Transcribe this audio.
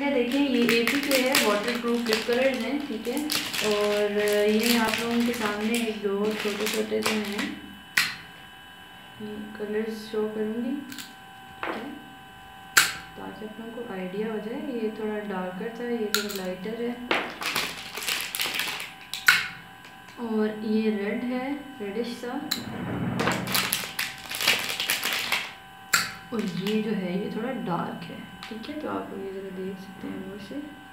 है देखें ये ए पी के है वाटर प्रूफ लिप कलर्स हैं, ठीक है, और ये आप लोगों के सामने एक दो छोटे छोटे जो हैं कलर्स शो करूँगी ताकि आप लोगों को आइडिया हो जाए, ये थोड़ा डार्कर था ये थोड़ा लाइटर है, और ये रेड है रेडिश सा, और ये जो है, ये थोड़ा डार्क है। ठीक है तो आप ये ज़रा देख सकते हैं वो से